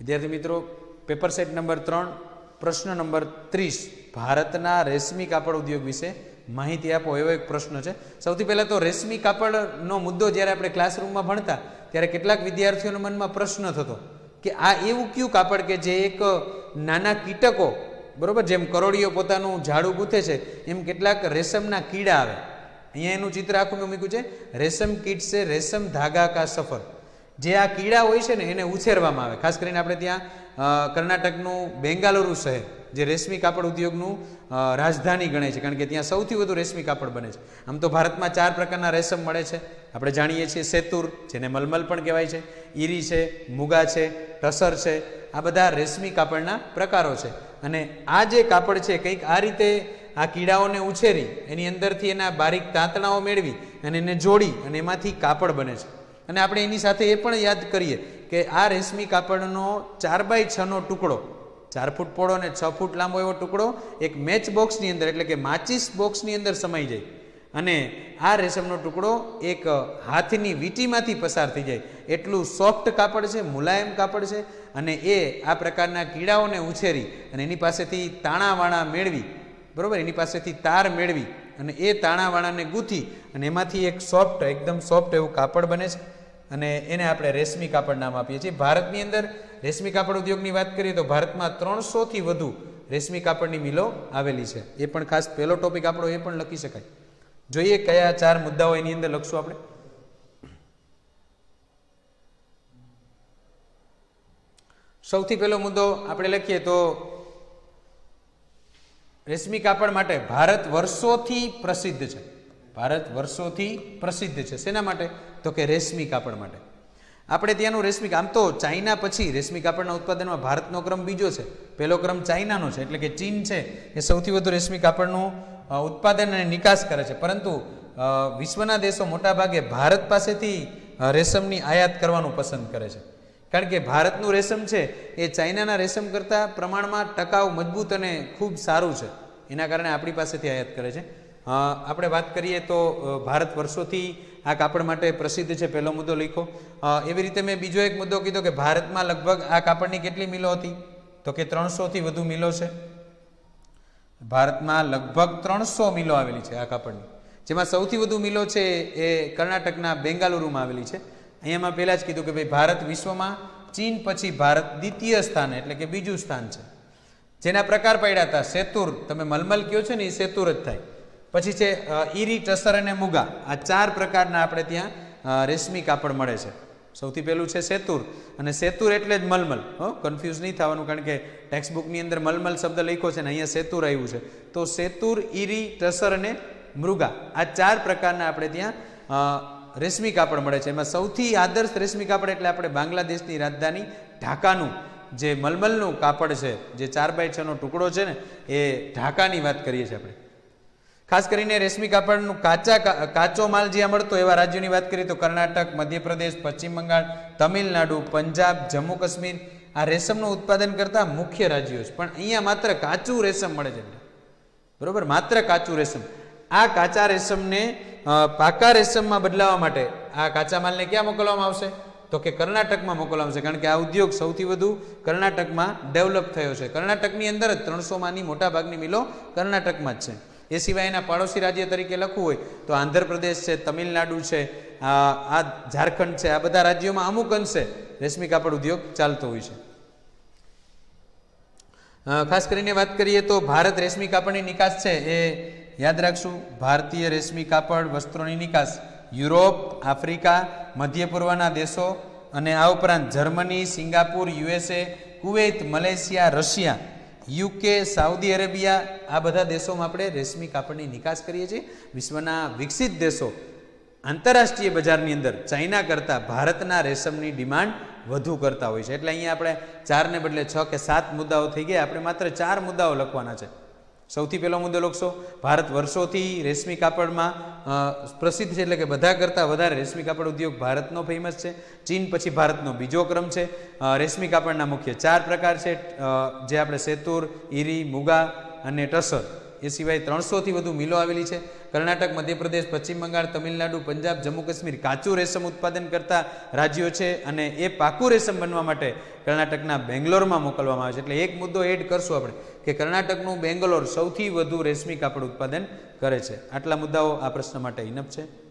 વિદ્યાર્થી મિત્રો, paper set number ત્રણ, પ્રશ્ન નંબર ત્રીસ, ભારતના રેશમી કાપડ ઉદ્યોગ વિશે માહિતી આપો, એવો એક પ્રશ્ન છે. સૌથી પહેલાં તો રેશમી કાપડનો મુદ્દો જ્યારે આપણે ક્લાસરૂમમાં ભણતા, ત્યારે કેટલાક વિદ્યાર્થીઓના મનમાં પ્રશ્ન થતો કે આ એવું કયું કાપડ કે જે એક નાના કીટકો, બરાબર, જેમ કરોડીઓ પોતાનું ઝાડું ગૂંથે છે, એમ કેટલાક રેશમના કીડા આવે. અહીંયા એનું ચિત્ર આખું મેં મૂક્યું છે. રેશમ કીટ છે, રેશમ ધાગા કા સફર. જે આ કીડા હોય છે ને એને ઉછેરવામાં આવે. ખાસ કરીને આપણે ત્યાં કર્ણાટકનું બેંગાલુરુ શહેર, જે રેશમી કાપડ ઉદ્યોગનું રાજધાની ગણાય છે. કારણ કે ત્યાં સૌથી વધુ રેશમી કાપડ બને છે. આમ તો ભારતમાં ચાર પ્રકારના રેશમ મળે છે. આપણે જાણીએ છીએ સેતુર, જેને મલમલ પણ કહેવાય છે. ઈરી છે, મુગા છે, ટસર છે. આ બધા રેશમી કાપડના પ્રકારો છે. અને આ જે કાપડ છે, કંઈક આ રીતે આ કીડાઓને ઉછેરી, એની અંદરથી એના બારીક તાંતણાઓ મેળવી અને એને જોડી અને એમાંથી કાપડ બને છે. અને આપણે એની સાથે એ પણ યાદ કરીએ કે આ રેશમી કાપડનો ચાર બાય છનો ટુકડો, ચાર ફૂટ પહોળો અને છ ફૂટ લાંબો એવો ટુકડો, એક મેચ બોક્સની અંદર એટલે કે માચિસ બોક્સની અંદર સમાઈ જાય. અને આ રેશમનો ટુકડો એક હાથની વીંટીમાંથી પસાર થઈ જાય. એટલું સોફ્ટ કાપડ છે, મુલાયમ કાપડ છે અને એ આ પ્રકારના કીડાઓને ઉછેરી અને એની પાસેથી તાણાવાણા મેળવી. બરાબર? એની પાસેથી તાર મેળવી. અને એ તાણાવાણાને ગૂંથી અને એમાંથી એક સોફ્ટ, એકદમ સોફ્ટ એવું કાપડ બને છે. અને એને આપણે રેશમી કાપડ નામ આપીએ છીએ. ભારતની અંદર રેશમી કાપડ ઉદ્યોગની વાત કરીએ તો ભારતમાં ત્રણસોથી વધુ રેશમી કાપડની મિલો આવેલી છે. એ પણ ખાસ પહેલો ટોપિક આપણો એ પણ લખી શકાય. જોઈએ કયા ચાર મુદ્દાઓ એની અંદર લખશું આપણે. સૌથી પહેલો મુદ્દો આપણે લખીએ તો રેશમી કાપડ માટે ભારત વર્ષોથી પ્રસિદ્ધ છે. ભારત વર્ષોથી પ્રસિદ્ધ છે. શેના માટે? તો કે રેશમી કાપડ માટે. આપણે ત્યાંનું રેશમી આમ તો ચાઇના પછી રેશમી કાપડના ઉત્પાદનમાં ભારતનો ક્રમ બીજો છે. પહેલો ક્રમ ચાઇનાનો છે, એટલે કે ચીન છે. એ સૌથી વધુ રેશમી કાપડનું ઉત્પાદન અને નિકાસ કરે છે. પરંતુ વિશ્વના દેશો મોટાભાગે ભારત પાસેથી રેશમની આયાત કરવાનું પસંદ કરે છે. કારણ કે ભારતનું રેશમ છે, એ ચાઇનાના રેશમ કરતાં પ્રમાણમાં ટકાઉ મજબૂત અને ખૂબ સારું છે. એના કારણે આપણી પાસેથી આયાત કરે છે. આપણે વાત કરીએ તો ભારત વર્ષોથી આ કાપડ માટે પ્રસિદ્ધ છે, પહેલો મુદ્દો લખો. એવી રીતે મેં બીજો એક મુદ્દો કીધો કે ભારતમાં લગભગ આ કાપડની કેટલી મિલો હતી? તો કે ત્રણસોથી વધુ મિલો છે. ભારતમાં લગભગ ત્રણસો મિલો આવેલી છે આ કાપડની. જેમાં સૌથી વધુ મિલો છે એ કર્ણાટકના બેંગાલુરુમાં આવેલી છે. અહીંયામાં પહેલાં જ કીધું કે ભાઈ, ભારત વિશ્વમાં ચીન પછી ભારત દ્વિતીય સ્થાન એટલે કે બીજું સ્થાન છે. જેના પ્રકાર પડ્યા હતા, સેતુર. તમે મલમલ કયો છો ને, એ સેતુર જ થાય. પછી છે ઈરી ટસર અને મુગા. આ ચાર પ્રકારના આપણે ત્યાં રેશમી કાપડ મળે છે. સૌથી પહેલું છે સેતુર. અને સેતુર એટલે જ મલમલ. હો કન્ફ્યુઝ નહીં થવાનું, કારણ કે ટેક્સ્ટબુકની અંદર મલમલ શબ્દ લખ્યો છે ને, અહીંયા સેતુર આવ્યું છે. તો સેતુર, ઈરી ટસર અને મૃગા. આ ચાર પ્રકારના આપણે ત્યાં રેશમી કાપડ મળે છે. એમાં સૌથી આદર્શ રેશમી કાપડ એટલે આપણે બાંગ્લાદેશની રાજધાની ઢાકાનું જે મલમલનું કાપડ છે, જે ચાર બાય છનો ટુકડો છે ને, એ ઢાકાની વાત કરીએ છીએ આપણે. ખાસ કરીને રેશમી કાપડનું કાચા કાચો માલ જ્યાં મળતો એવા રાજ્યોની વાત કરીએ તો કર્ણાટક, મધ્યપ્રદેશ, પશ્ચિમ બંગાળ, તમિલનાડુ, પંજાબ, જમ્મુ કાશ્મીર આ રેશમનું ઉત્પાદન કરતા મુખ્ય રાજ્યો છે. પણ અહીંયા માત્ર કાચું રેશમ મળે છે. બરોબર? માત્ર કાચું રેશમ. આ કાચા રેશમને પાકા રેશમમાં બદલાવવા માટે આ કાચા માલને ક્યાં મોકલવામાં આવશે? તો કે કર્ણાટકમાં મોકલવામાં આવશે. કારણ કે આ ઉદ્યોગ સૌથી વધુ કર્ણાટકમાં ડેવલપ થયો છે. કર્ણાટકની અંદર જ ત્રણસોમાંની મોટા ભાગની મિલો કર્ણાટકમાં જ છે. એ સિવાય એના પાડોશી રાજ્ય તરીકે લખવું હોય તો આંધ્રપ્રદેશ છે, તમિલનાડુ છે, આ ઝારખંડ છે, આ બધા રાજ્યોમાં અમુક અંશે રેશમી કાપડ ઉદ્યોગ ચાલતો હોય છે. ખાસ કરીને વાત કરીએ તો ભારત રેશમી કાપડની નિકાસ છે એ યાદ રાખશું, ભારતીય રેશમી કાપડ વસ્ત્રોની નિકાસ યુરોપ, આફ્રિકા, મધ્ય પૂર્વના દેશો અને આ ઉપરાંત Germany, Singapore, USA, Kuwait, Malaysia, Russia, UK, Saudi Arabia આ બધા દેશોમાં આપણે રેશમી કાપડની નિકાસ કરીએ છીએ. વિશ્વના વિકસિત દેશો આંતરરાષ્ટ્રીય બજારની અંદર ચાઇના કરતાં ભારતના રેશમની ડિમાન્ડ વધુ કરતા હોય છે. એટલે અહીંયા આપણે ચારને બદલે છ કે સાત મુદ્દાઓ થઈ ગયા. આપણે માત્ર ચાર મુદ્દાઓ લખવાના છે. સૌથી પહેલો મુદ્દો લખશો ભારત વર્ષોથી રેશમી કાપડમાં પ્રસિદ્ધ છે એટલે કે બધા કરતાં વધારે રેશમી કાપડ ઉદ્યોગ ભારતનો ફેમસ છે. ચીન પછી ભારતનો બીજો ક્રમ છે. રેશમી કાપડના મુખ્ય ચાર પ્રકાર છે. જે આપણે સેતુર, ઈરી, મુગા અને ટસર. એ સિવાય ત્રણસોથી વધુ મિલો આવેલી છે. કર્ણાટક, મધ્યપ્રદેશ, પશ્ચિમ બંગાળ, તમિલનાડુ, પંજાબ, જમ્મુ કાશ્મીર કાચું રેશમ ઉત્પાદન કરતા રાજ્યો છે અને એ પાકું રેશમ બનવા માટે કર્ણાટકના બેંગ્લોરમાં મોકલવામાં આવે છે. એટલે એક મુદ્દો એડ કરશું આપણે કે કર્ણાટકનું બેંગ્લોર સૌથી વધુ રેશમી કાપડ ઉત્પાદન કરે છે. આટલા મુદ્દાઓ આ પ્રશ્ન માટે ઇનફ છે.